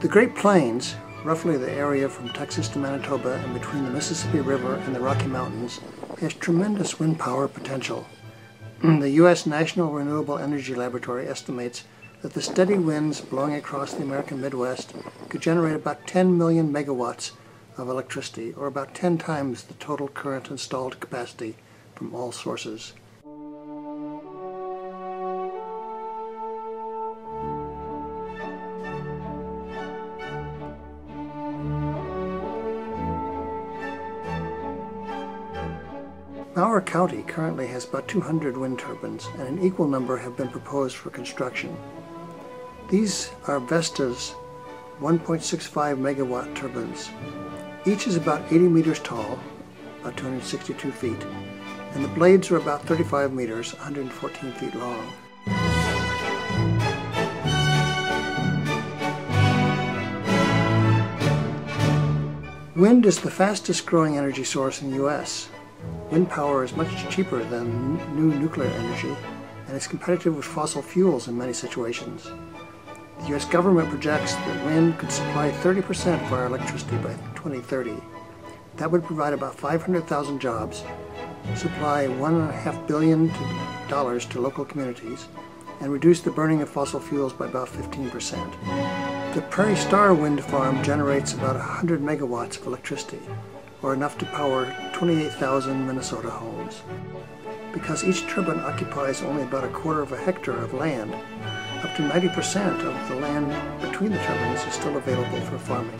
The Great Plains, roughly the area from Texas to Manitoba and between the Mississippi River and the Rocky Mountains, has tremendous wind power potential. the U.S. National Renewable Energy Laboratory estimates that the steady winds blowing across the American Midwest could generate about 10 million megawatts of electricity, or about 10 times the total current installed capacity from all sources. Mower County currently has about 200 wind turbines, and an equal number have been proposed for construction. These are Vestas 1.65 megawatt turbines. Each is about 80 meters tall, about 262 feet, and the blades are about 35 meters, 114 feet long. Wind is the fastest growing energy source in the U.S. Wind power is much cheaper than new nuclear energy and is competitive with fossil fuels in many situations. The U.S. government projects that wind could supply 30% of our electricity by 2030. That would provide about 500,000 jobs, supply $1.5 billion to local communities, and reduce the burning of fossil fuels by about 15%. The Prairie Star wind farm generates about 100 megawatts of electricity, or enough to power 28,000 Minnesota homes. Because each turbine occupies only about a quarter of a hectare of land, up to 90% of the land between the turbines is still available for farming.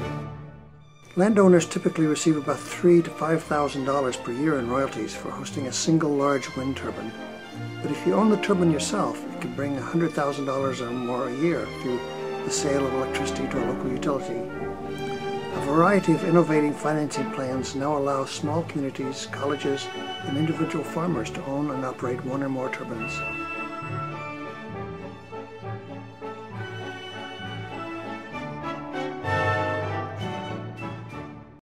Landowners typically receive about three to five thousand dollars per year in royalties for hosting a single large wind turbine. But if you own the turbine yourself, it can bring $100,000 or more a year through the sale of electricity to a local utility a variety of innovating financing plans now allow small communities, colleges, and individual farmers to own and operate one or more turbines.